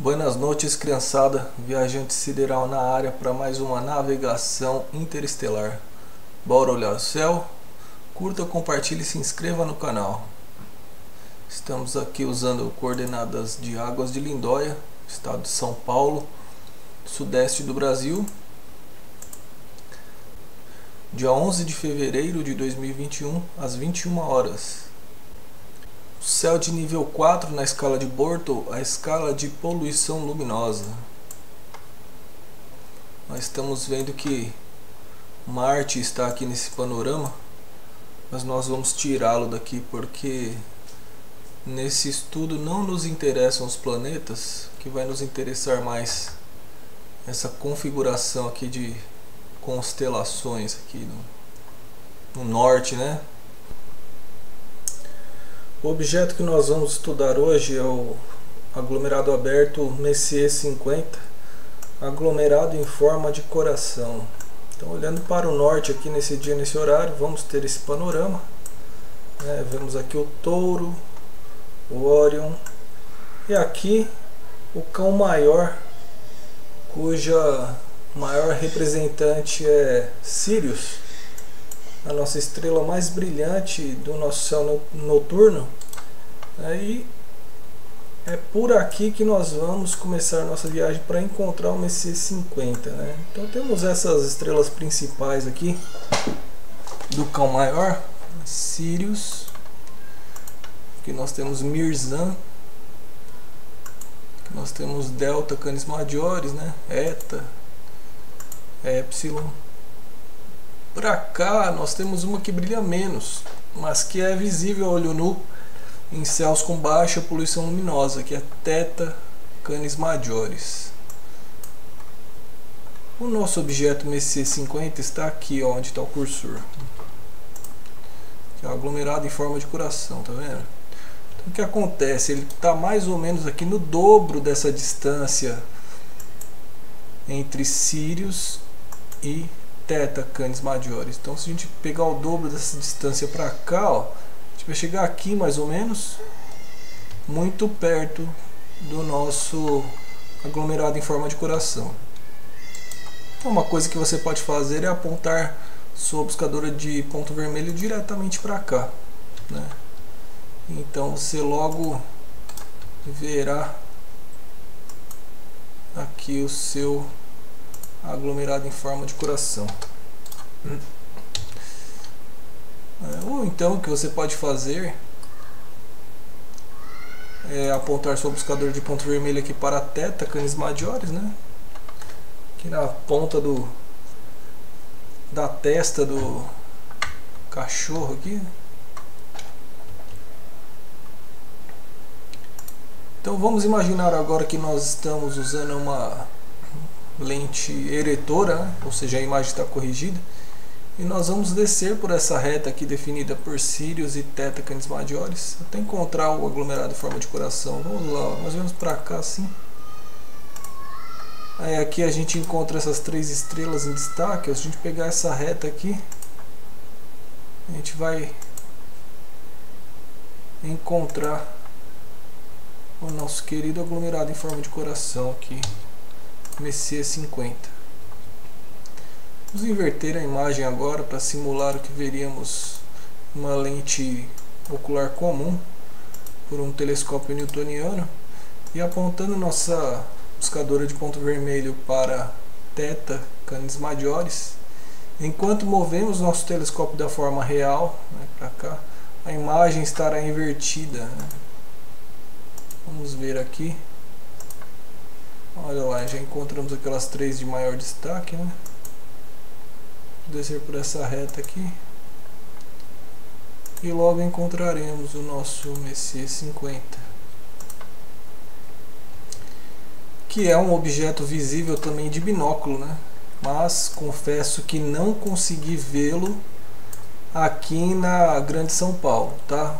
Buenas noites, criançada, viajante sideral na área para mais uma navegação interestelar. Bora olhar o céu? Curta, compartilhe e se inscreva no canal. Estamos aqui usando coordenadas de Águas de Lindóia, estado de São Paulo, sudeste do Brasil. Dia 11 de fevereiro de 2021, às 21 horas. Céu de nível 4 na escala de Bortle, a escala de poluição luminosa. Nós estamos vendo que Marte está aqui nesse panorama, mas nós vamos tirá-lo daqui porque nesse estudo não nos interessam os planetas, que vai nos interessar mais essa configuração aqui de constelações aqui no, no norte, né? O objeto que nós vamos estudar hoje é o aglomerado aberto Messier 50, aglomerado em forma de coração. Então, olhando para o norte aqui nesse dia, nesse horário, vamos ter esse panorama. Né? Vemos aqui o touro, o Orion e aqui o cão maior, cuja maior representante é Sirius a nossa estrela mais brilhante do nosso céu noturno. Aí é por aqui que nós vamos começar nossa viagem para encontrar o Messias 50. Né? Então temos essas estrelas principais aqui do Cão Maior, Sirius, que nós temos Mirzan, que nós temos Delta Canis Majores, né? Eta, Epsilon. Para cá nós temos uma que brilha menos, mas que é visível a olho nu em céus com baixa poluição luminosa, que é Theta Canis Majoris. O nosso objeto Messier 50 está aqui, ó, onde está o cursor. Que é aglomerado em forma de coração, tá vendo? Então o que acontece? Ele está mais ou menos aqui no dobro dessa distância entre Sirius e Theta Canis Majoris. Então se a gente pegar o dobro dessa distância para cá, ó, a gente vai chegar aqui mais ou menos, muito perto do nosso aglomerado em forma de coração. Então, uma coisa que você pode fazer é apontar sua buscadora de ponto vermelho diretamente para cá. Né? Então você logo verá aqui o seu aglomerado em forma de coração. É, ou então o que você pode fazer é apontar seu buscador de ponto vermelho aqui para a teta canis majores, né? Aqui na ponta do da testa do cachorro aqui. Então vamos imaginar agora que nós estamos usando uma lente eretora, né? ou seja, a imagem está corrigida. E nós vamos descer por essa reta aqui definida por Sirius e Theta Canis Majores até encontrar o aglomerado em forma de coração. Vamos lá, nós vamos para cá assim. Aí aqui a gente encontra essas três estrelas em destaque. Se a gente pegar essa reta aqui, a gente vai encontrar o nosso querido aglomerado em forma de coração aqui. Messias 50. Vamos inverter a imagem agora para simular o que veríamos uma lente ocular comum por um telescópio newtoniano e apontando nossa buscadora de ponto vermelho para Theta Canis Majores, enquanto movemos nosso telescópio da forma real né, para cá, a imagem estará invertida. Né? Vamos ver aqui. Olha lá, já encontramos aquelas três de maior destaque, né? Vou descer por essa reta aqui. E logo encontraremos o nosso Messier 50. Que é um objeto visível também de binóculo, né? Mas confesso que não consegui vê-lo aqui na Grande São Paulo, tá?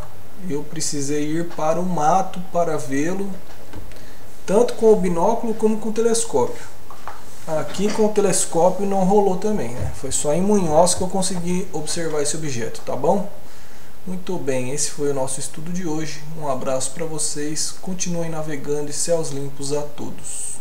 Eu precisei ir para o mato para vê-lo tanto com o binóculo como com o telescópio. Aqui com o telescópio não rolou também, né? Foi só em Munhoz que eu consegui observar esse objeto, tá bom? Muito bem, esse foi o nosso estudo de hoje. Um abraço para vocês, continuem navegando e céus limpos a todos.